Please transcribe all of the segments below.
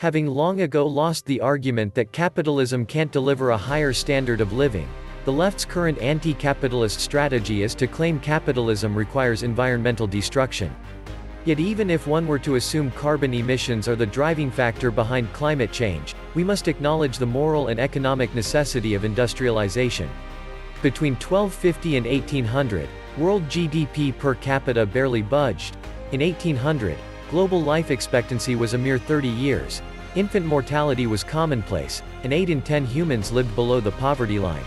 Having long ago lost the argument that capitalism can't deliver a higher standard of living, the left's current anti-capitalist strategy is to claim capitalism requires environmental destruction. Yet even if one were to assume carbon emissions are the driving factor behind climate change, we must acknowledge the moral and economic necessity of industrialization. Between 1250 and 1800, world GDP per capita barely budged. In 1800, Global life expectancy was a mere 30 years. Infant mortality was commonplace, and 8 in 10 humans lived below the poverty line.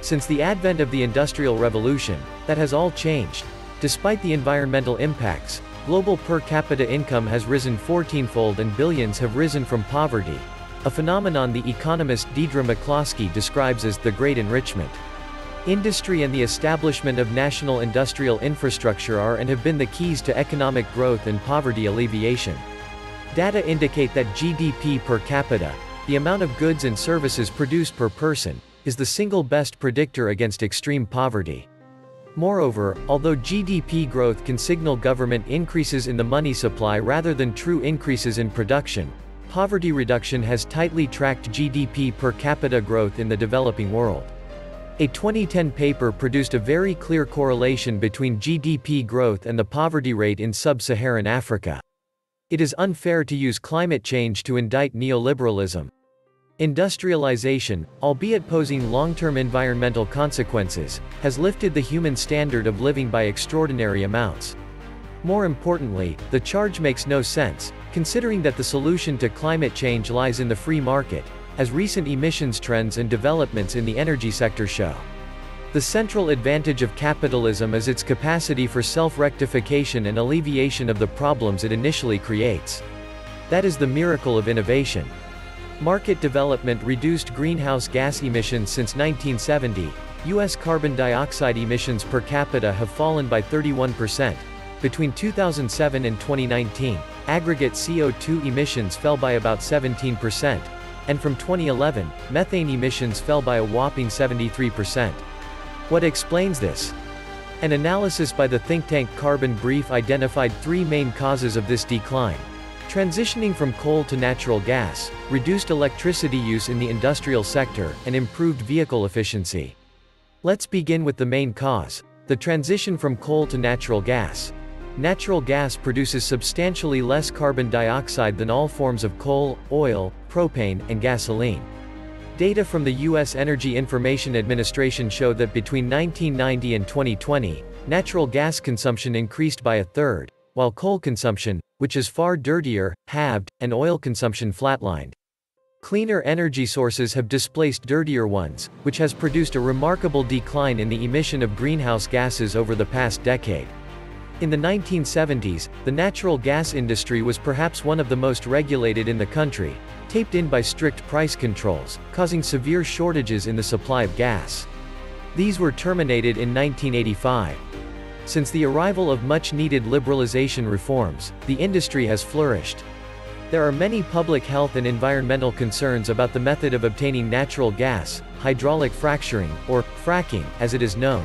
Since the advent of the Industrial Revolution, that has all changed. Despite the environmental impacts, global per capita income has risen 14-fold and billions have risen from poverty, a phenomenon the economist Deirdre McCloskey describes as the Great Enrichment. Industry and the establishment of national industrial infrastructure are and have been the keys to economic growth and poverty alleviation. Data indicate that GDP per capita, the amount of goods and services produced per person, is the single best predictor against extreme poverty. Moreover, although GDP growth can signal government increases in the money supply rather than true increases in production, poverty reduction has tightly tracked GDP per capita growth in the developing world. A 2010 paper produced a very clear correlation between GDP growth and the poverty rate in sub-Saharan Africa. It is unfair to use climate change to indict neoliberalism. Industrialization, albeit posing long-term environmental consequences, has lifted the human standard of living by extraordinary amounts. More importantly, the charge makes no sense, considering that the solution to climate change lies in the free market, as recent emissions trends and developments in the energy sector show. The central advantage of capitalism is its capacity for self-rectification and alleviation of the problems it initially creates. That is the miracle of innovation. Market development reduced greenhouse gas emissions since 1970. U.S. carbon dioxide emissions per capita have fallen by 31%. Between 2007 and 2019, aggregate CO2 emissions fell by about 17%. And from 2011, methane emissions fell by a whopping 73%. What explains this? An analysis by the think tank Carbon Brief identified three main causes of this decline. Transitioning from coal to natural gas, reduced electricity use in the industrial sector, and improved vehicle efficiency. Let's begin with the main cause, the transition from coal to natural gas. Natural gas produces substantially less carbon dioxide than all forms of coal, oil, propane, and gasoline. Data from the U.S. Energy Information Administration show that between 1990 and 2020, natural gas consumption increased by a third, while coal consumption, which is far dirtier, halved, and oil consumption flatlined. Cleaner energy sources have displaced dirtier ones, which has produced a remarkable decline in the emission of greenhouse gases over the past decade. In the 1970s, the natural gas industry was perhaps one of the most regulated in the country, taped in by strict price controls, causing severe shortages in the supply of gas. These were terminated in 1985. Since the arrival of much-needed liberalization reforms, the industry has flourished. There are many public health and environmental concerns about the method of obtaining natural gas, hydraulic fracturing, or fracking, as it is known.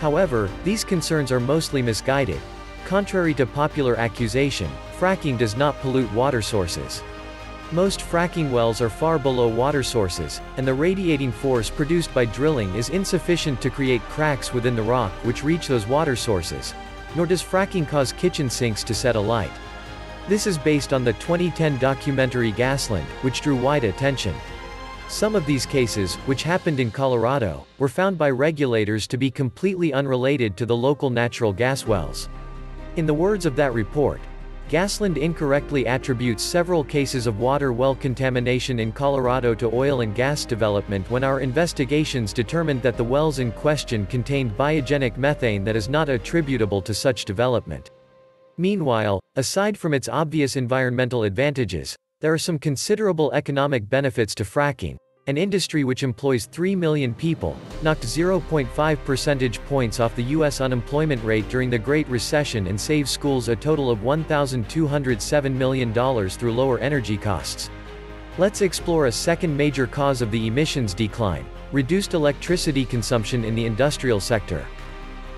However, these concerns are mostly misguided. Contrary to popular accusation, fracking does not pollute water sources. Most fracking wells are far below water sources, and the radiating force produced by drilling is insufficient to create cracks within the rock which reach those water sources. Nor does fracking cause kitchen sinks to set alight. This is based on the 2010 documentary Gasland, which drew wide attention. Some of these cases, which happened in Colorado, were found by regulators to be completely unrelated to the local natural gas wells. In the words of that report, Gasland incorrectly attributes several cases of water well contamination in Colorado to oil and gas development when our investigations determined that the wells in question contained biogenic methane that is not attributable to such development. Meanwhile, aside from its obvious environmental advantages, there are some considerable economic benefits to fracking. An industry which employs 3 million people, knocked 0.5 percentage points off the U.S. unemployment rate during the Great Recession and saves schools a total of $1,207 million through lower energy costs. Let's explore a second major cause of the emissions decline, reduced electricity consumption in the industrial sector.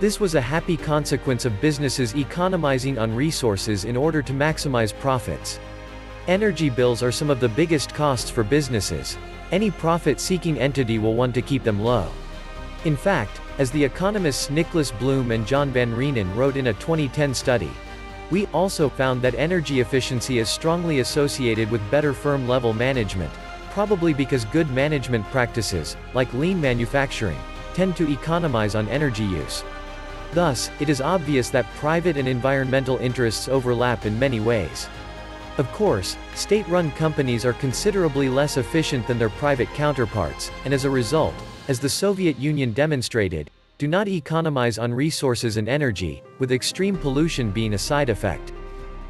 This was a happy consequence of businesses economizing on resources in order to maximize profits. Energy bills are some of the biggest costs for businesses. Any profit-seeking entity will want to keep them low. In fact, as the economists Nicholas Bloom and John Van Reenen wrote in a 2010 study, we also found that energy efficiency is strongly associated with better firm-level management, probably because good management practices, like lean manufacturing, tend to economize on energy use. Thus, it is obvious that private and environmental interests overlap in many ways. Of course, state-run companies are considerably less efficient than their private counterparts, and as a result, as the Soviet Union demonstrated, do not economize on resources and energy, with extreme pollution being a side effect.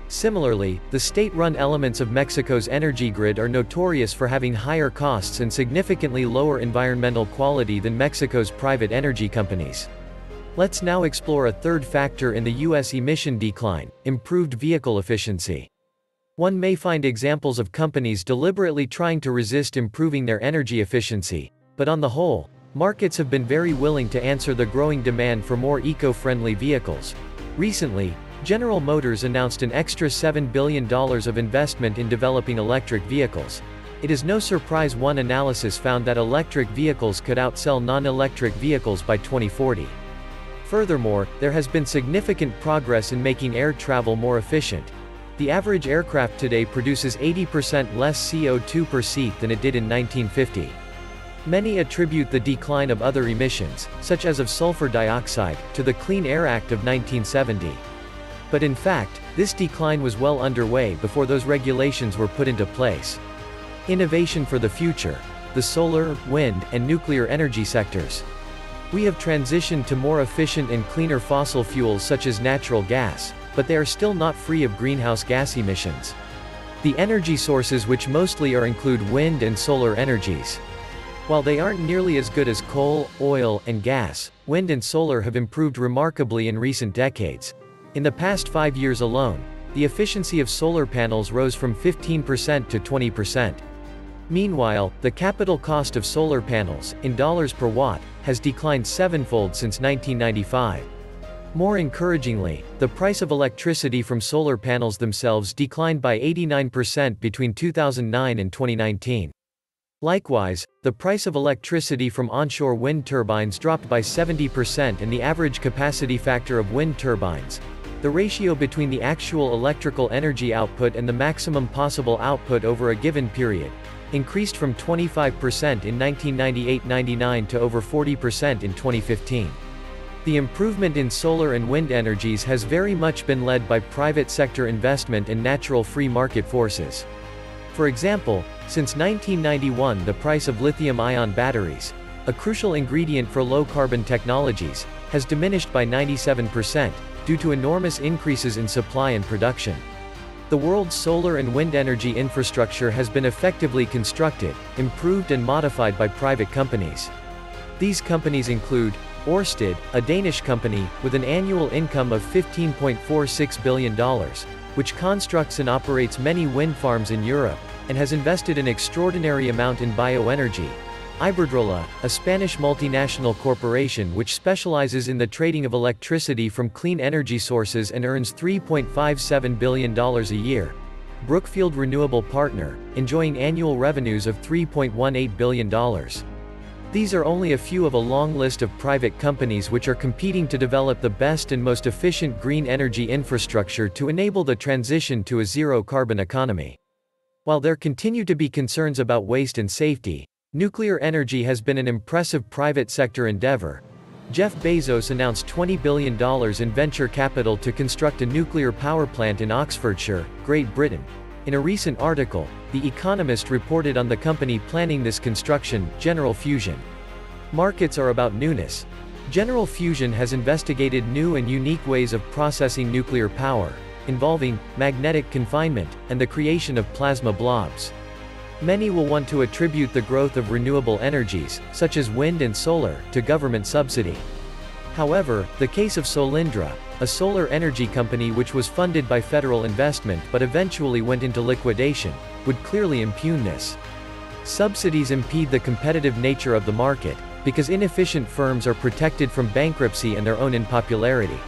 Similarly, the state-run elements of Mexico's energy grid are notorious for having higher costs and significantly lower environmental quality than Mexico's private energy companies. Let's now explore a third factor in the U.S. emission decline, improved vehicle efficiency. One may find examples of companies deliberately trying to resist improving their energy efficiency, but on the whole, markets have been very willing to answer the growing demand for more eco-friendly vehicles. Recently, General Motors announced an extra $7 billion of investment in developing electric vehicles. It is no surprise one analysis found that electric vehicles could outsell non-electric vehicles by 2040. Furthermore, there has been significant progress in making air travel more efficient. The average aircraft today produces 80% less CO2 per seat than it did in 1950. Many attribute the decline of other emissions, such as of sulfur dioxide, to the Clean Air Act of 1970. But in fact, this decline was well underway before those regulations were put into place. Innovation for the future. The solar, wind, and nuclear energy sectors. We have transitioned to more efficient and cleaner fossil fuels such as natural gas, but they are still not free of greenhouse gas emissions. The energy sources which mostly are include wind and solar energies. While they aren't nearly as good as coal, oil, and gas, wind and solar have improved remarkably in recent decades, in the past five years alone, the efficiency of solar panels rose from 15% to 20%. Meanwhile, the capital cost of solar panels, in dollars per watt, has declined sevenfold since 1995. More encouragingly, the price of electricity from solar panels themselves declined by 89% between 2009 and 2019. Likewise, the price of electricity from onshore wind turbines dropped by 70% and the average capacity factor of wind turbines, the ratio between the actual electrical energy output and the maximum possible output over a given period, increased from 25% in 1998-99 to over 40% in 2015. The improvement in solar and wind energies has very much been led by private sector investment and natural free market forces. For example, since 1991 the price of lithium-ion batteries, a crucial ingredient for low-carbon technologies, has diminished by 97%, due to enormous increases in supply and production. The world's solar and wind energy infrastructure has been effectively constructed, improved and modified by private companies. These companies include, Ørsted, a Danish company, with an annual income of $15.46 billion, which constructs and operates many wind farms in Europe, and has invested an extraordinary amount in bioenergy, Iberdrola, a Spanish multinational corporation which specializes in the trading of electricity from clean energy sources and earns $3.57 billion a year. Brookfield Renewable Partner, enjoying annual revenues of $3.18 billion. These are only a few of a long list of private companies which are competing to develop the best and most efficient green energy infrastructure to enable the transition to a zero-carbon economy. While there continue to be concerns about waste and safety, Nuclear energy has been an impressive private sector endeavor. Jeff Bezos announced $20 billion in venture capital to construct a nuclear power plant in Oxfordshire, Great Britain. In a recent article, The Economist reported on the company planning this construction, General Fusion. Markets are about newness. General Fusion has investigated new and unique ways of processing nuclear power, involving magnetic confinement and the creation of plasma blobs. Many will want to attribute the growth of renewable energies, such as wind and solar, to government subsidy. However, the case of Solyndra, a solar energy company which was funded by federal investment but eventually went into liquidation, would clearly impugn this. Subsidies impede the competitive nature of the market, because inefficient firms are protected from bankruptcy and their own unpopularity.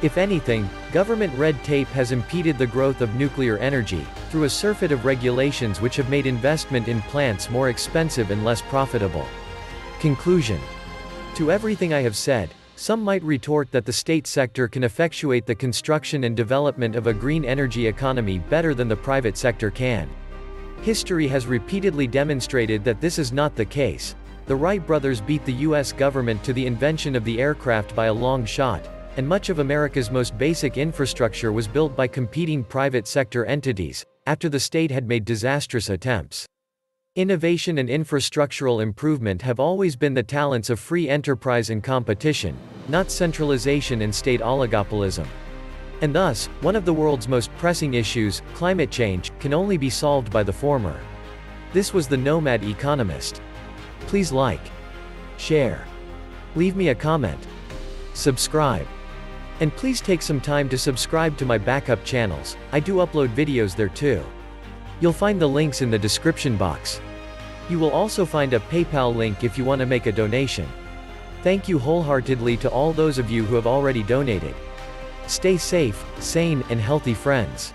If anything, government red tape has impeded the growth of nuclear energy, through a surfeit of regulations which have made investment in plants more expensive and less profitable. Conclusion. To everything I have said, some might retort that the state sector can effectuate the construction and development of a green energy economy better than the private sector can. History has repeatedly demonstrated that this is not the case. The Wright brothers beat the US government to the invention of the aircraft by a long shot, and much of America's most basic infrastructure was built by competing private sector entities, after the state had made disastrous attempts. Innovation and infrastructural improvement have always been the talents of free enterprise and competition, not centralization and state oligopolism. And thus, one of the world's most pressing issues, climate change, can only be solved by the former. This was the Nomad Economist. Please like, share, leave me a comment, subscribe. And please take some time to subscribe to my backup channels, I do upload videos there too. You'll find the links in the description box. You will also find a PayPal link if you want to make a donation. Thank you wholeheartedly to all those of you who have already donated. Stay safe, sane, and healthy friends.